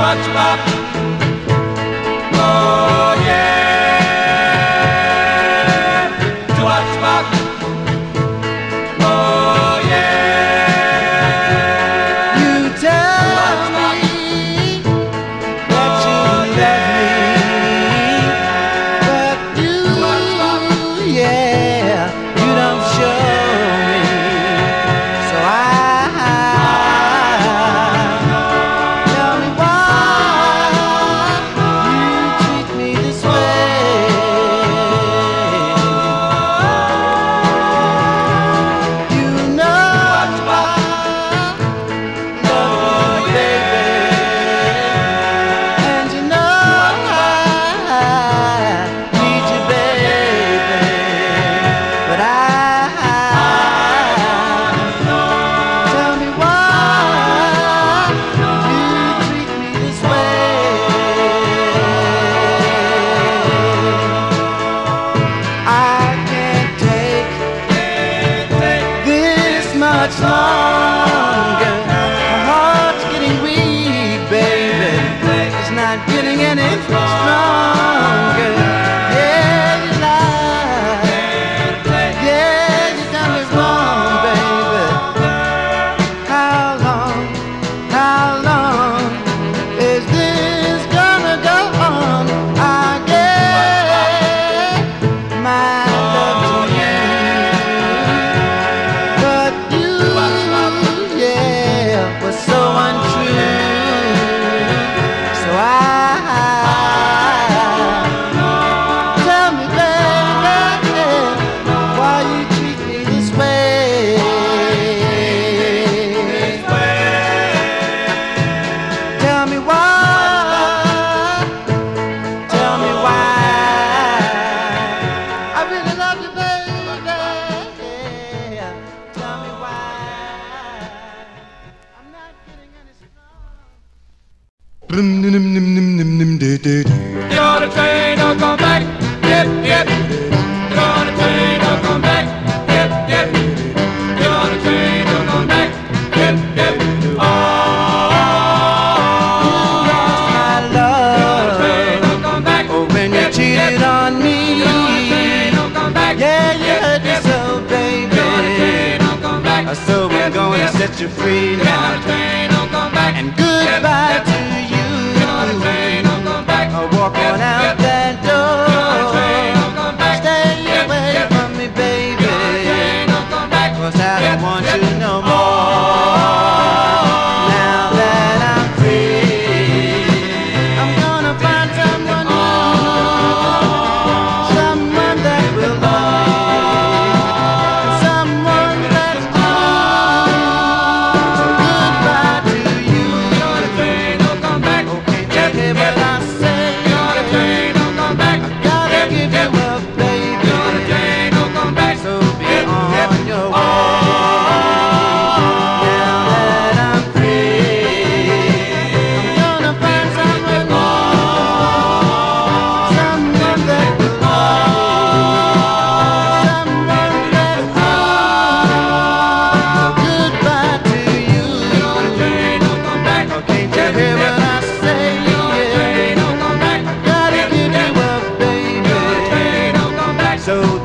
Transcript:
watch pop. Oh. now. Gonna train, don't come back. Yep, yep. Gonna train, don't come back. Yep, yep. Train, don't come back. Yep, yep. Oh, my love. Oh, when you cheated on me. Yeah, yeah, so baby. Uh, so I'm gonna set you free now. Gonna train, want you to know so